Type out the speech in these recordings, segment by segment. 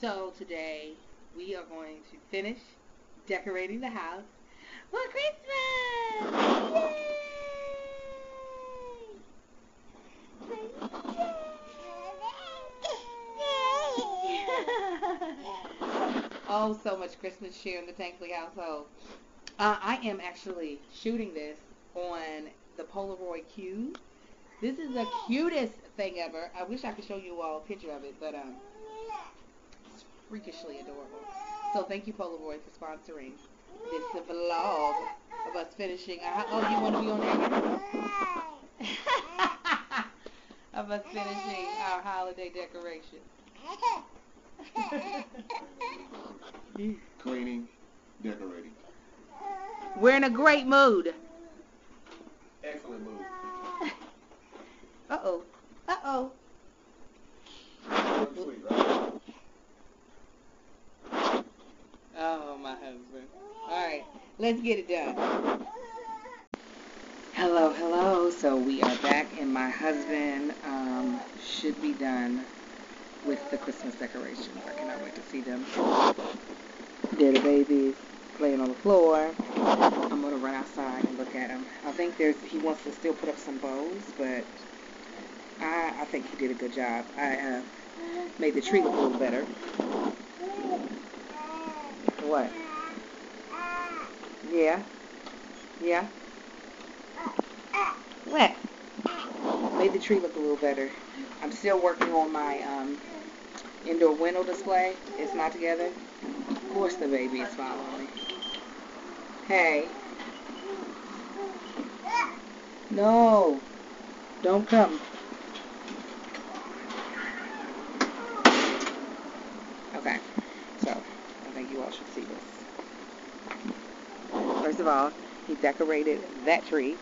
today we are going to finish decorating the house for Christmas. Yay! oh, so much Christmas cheer in the Tankley household. Uh, I am actually shooting this on the Polaroid Cube. This is the cutest thing ever. I wish I could show you all a picture of it, but um, freakishly adorable. So thank you, Polaroid, for sponsoring this vlog of us finishing. Our, oh, you want to be on there? of us finishing our holiday decorations. Cleaning, decorating. We're in a great mood. Excellent mood. Uh-oh. Uh-oh. Short and sweet, right? Oh, my husband. All right, let's get it done. Hello, hello. So we are back, and my husband um, should be done with the Christmas decorations. I cannot wait to see them. There the babies playing on the floor. I'm gonna run outside and look at them. I think there's he wants to still put up some bows, but I I think he did a good job. I uh, made the tree look a little better. What? Yeah. Yeah. What? Made the tree look a little better. I'm still working on my um, indoor window display. It's not together. Of course the baby is following me. Hey. No. Don't come. Okay. So, I think you all should see this. First of all, he decorated that tree,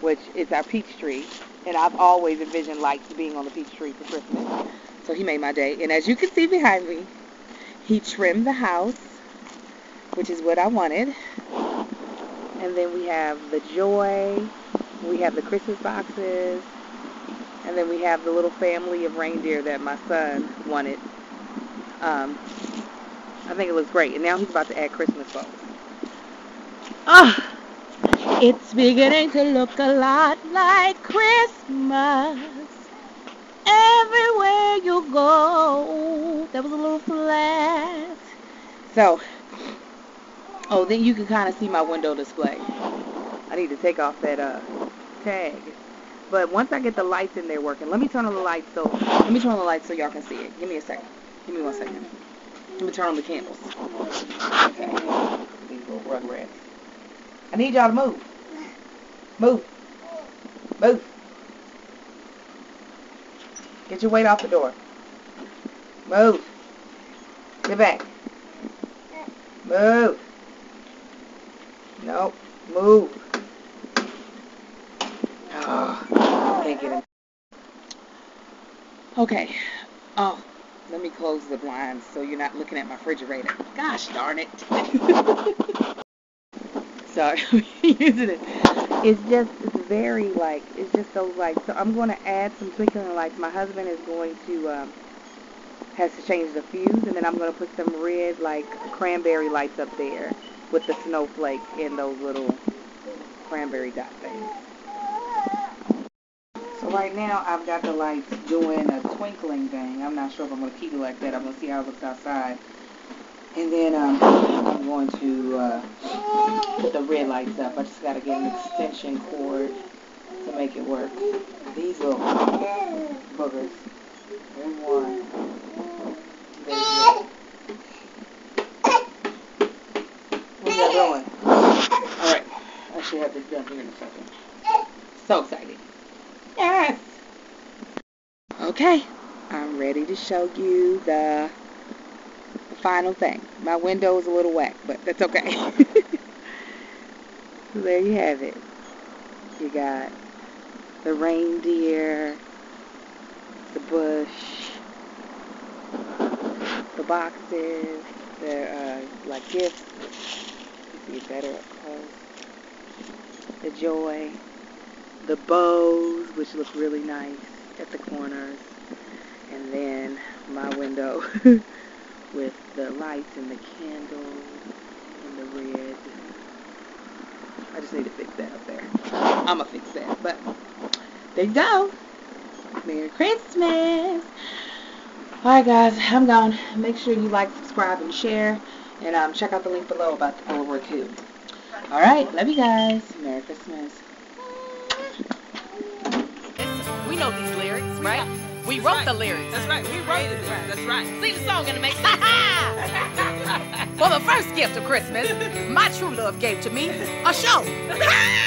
which is our peach tree. And I've always envisioned lights being on the peach tree for Christmas. So he made my day. And as you can see behind me, he trimmed the house, which is what I wanted. And then we have the joy. We have the Christmas boxes. And then we have the little family of reindeer that my son wanted. Um, I think it looks great. And now he's about to add Christmas bows. Ah, it's beginning to look a lot like Christmas. Everywhere you go. That was a little flat. So, oh, then you can kind of see my window display. I need to take off that uh, tag. But once I get the lights in there working, let me turn on the lights so let me turn on the lights so y'all can see it. Give me a second. Give me one second. Let me turn on the candles. Okay. These little rugrats. I need y'all to move. Move. Move. Get your weight off the door. Move. Get back. Move. Nope. Move. Oh, can't get. Okay. Oh, let me close the blinds so you're not looking at my refrigerator. Gosh darn it. Sorry, using it. It's just, it's very like, it's just those lights. So I'm going to add some twinkling lights. My husband is going to, um, has to change the fuse, and then I'm going to put some red, like, cranberry lights up there with the snowflake and those little cranberry dot things. So right now I've got the lights doing a twinkling thing. I'm not sure if I'm going to keep it like that. I'm going to see how it looks outside. And then um, going to uh, put the red lights up. I just got to get an extension cord to make it work. These little boogers. One. Are y'all doing? Alright. I should have this done here in a second. So excited. Yes! Okay. I'm ready to show you the final thing. My window is a little whack, but that's okay. so there you have it. You got the reindeer, the bush, the boxes, they're uh, like gifts. You see it better up close. The joy, the bows, which look really nice at the corners, and then my window with the lights and the candles and the red. I just need to fix that up there. I'm gonna fix that, but there you go. Merry Christmas. All right, guys, I'm gone. Make sure you like, subscribe, and share, and um, check out the link below about the World War II. All right, love you guys. Merry Christmas. We know these lyrics, right? We wrote the lyrics. That's right. We wrote it. That's right. Sing the song and it makes sense. For the first gift of Christmas, my true love gave to me a show.